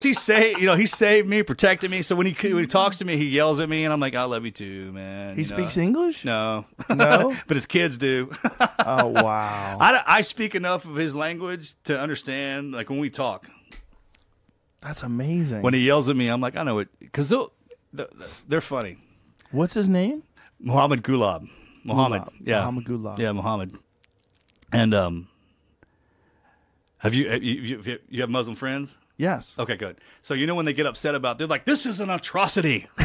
he saved, you know, he saved me, protected me. So when he when he talks to me, he yells at me, and I'm like, "I love you too, man." He you know? speaks English? No, No? but his kids do. Oh, wow. I, I speak enough of his language to understand, like when we talk. That's amazing. When he yells at me, I'm like, I know it, because they're, they're funny. What's his name? Muhammad Gulab, Muhammad, Gulab. yeah, Muhammad Gulab. yeah, Muhammad. And um, have you have you, you, you have Muslim friends? Yes. Okay, good. So you know when they get upset about, they're like, "This is an atrocity."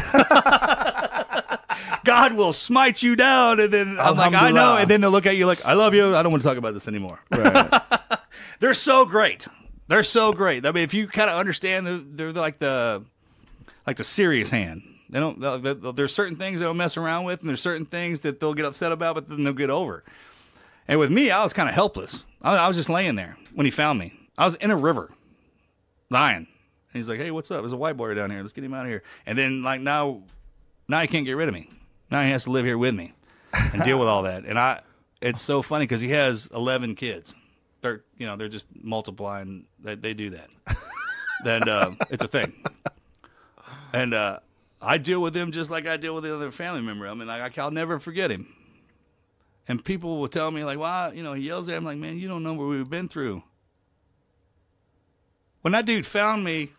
God will smite you down, and then I'm like, "I know," and then they'll look at you like, "I love you. I don't want to talk about this anymore." Right. They're so great. They're so great. I mean, if you kind of understand, they're, they're like the like the serious hand. They don't. There's certain things they don't mess around with, and there's certain things that they'll get upset about, but then they'll get over. And with me, I was kind of helpless. I, I was just laying there when he found me. I was in a river, dying. And he's like, "Hey, what's up? There's a white boy down here. Let's get him out of here." And then like now, now he can't get rid of me. Now he has to live here with me and deal with all that. And I, it's so funny because he has 11 kids. They're you know they're just multiplying. They, they do that. then uh, it's a thing. And uh, I deal with him just like I deal with the other family member. I mean, like I'll never forget him. And people will tell me like, "Why?" You know, he yells at him like, "Man, you don't know what we've been through." When that dude found me,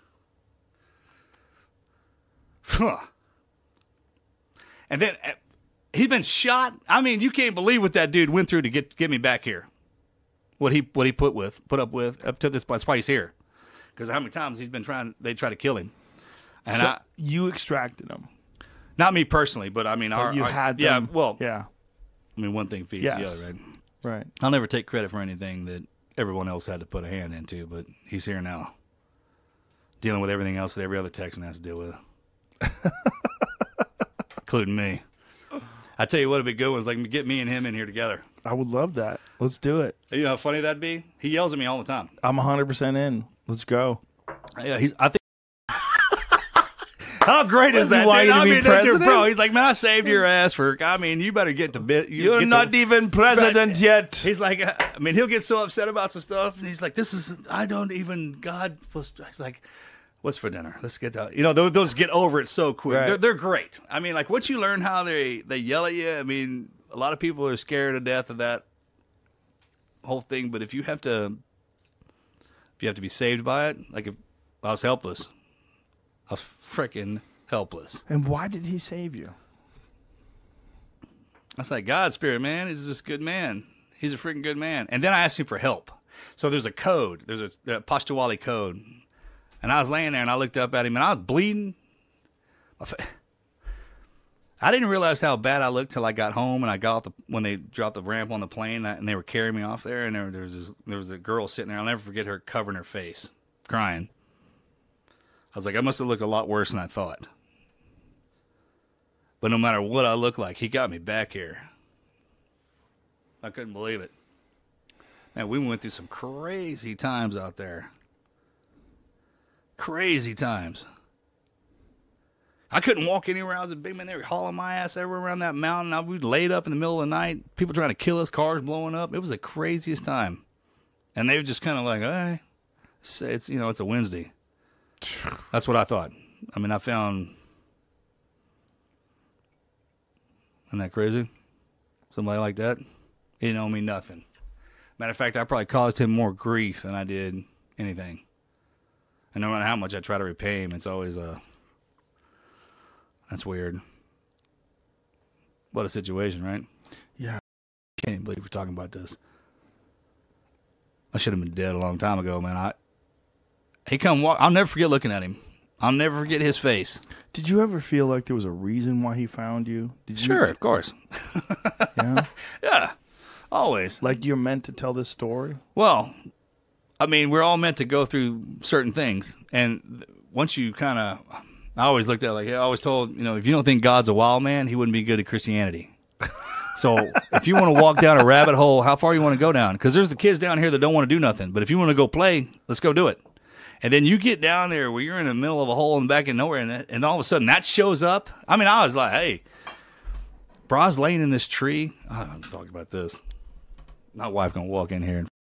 and then uh, he'd been shot. I mean, you can't believe what that dude went through to get get me back here. What he what he put with put up with up to this point. That's why he's here. Because how many times he's been trying? They try to kill him. And so I, you extracted him. not me personally, but I mean, our, you our- had yeah. them. Well, Yeah. I mean, one thing feeds Yes. the other, right? Right. I'll never take credit for anything that everyone else had to put a hand into, but he's here now, dealing with everything else that every other Texan has to deal with, including me. I tell you what, it'd be good ones like get me and him in here together. I would love that. Let's do it. You know how funny that'd be? He yells at me all the time. I'm 100% in. Let's go. Yeah, he's. I think. How great is that? you I be mean, dude, bro. He's like, man, I saved your ass for. I mean, you better get to bit. You You're not to, even president yet. He's like, uh, I mean, he'll get so upset about some stuff, and he's like, "This is, I don't even, God was like, what's for dinner? Let's get that. You know, those, those get over it so quick. Right. They're, they're great. I mean, like, once you learn how they they yell at you, I mean, a lot of people are scared to death of that whole thing. But if you have to, if you have to be saved by it, like if I was helpless, I was freaking helpless. And why did he save you? I was like, God, Spirit, man, he's just a good man. He's a freaking good man. And then I asked him for help. So there's a code. There's a, a Pashtunwali code. And I was laying there and I looked up at him and I was bleeding. I didn't realize how bad I looked till I got home and I got off the when they dropped the ramp on the plane and they were carrying me off there and there, there was this, there was a girl sitting there. I'll never forget her covering her face, crying. I was like, I must have looked a lot worse than I thought. But no matter what I look like, he got me back here. I couldn't believe it. Man, we went through some crazy times out there. Crazy times. I couldn't walk anywhere. I was a big man. They were hauling my ass everywhere around that mountain. I we laid up in the middle of the night. People trying to kill us. Cars blowing up. It was the craziest time. And they were just kind of like, "Hey, it's you know, it's a Wednesday." That's what I thought. I mean, I found. Isn't that crazy? Somebody like that. He didn't owe me nothing. Matter of fact, I probably caused him more grief than I did anything. And no matter how much I try to repay him, it's always a. That's weird. What a situation, right? Yeah. Can't even believe we're talking about this. I should have been dead a long time ago, man. I he come walk. I'll never forget looking at him. I'll never forget his face. Did you ever feel like there was a reason why he found you? Did you? Sure, of course. Yeah. Yeah, always. like you're meant to tell this story. Well, I mean, we're all meant to go through certain things, and once you kind of, I always looked at it like I always told you know if you don't think God's a wild man, he wouldn't be good at Christianity. So if you want to walk down a rabbit hole, how far you want to go down? Because there's the kids down here that don't want to do nothing, but if you want to go play, let's go do it. And then you get down there where you're in the middle of a hole in the back of nowhere, and, that- and all of a sudden that shows up. I mean, I was like, hey, Bra's laying in this tree. I'm talking about this. My wife gonna walk in here and